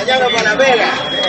allá va para la vela.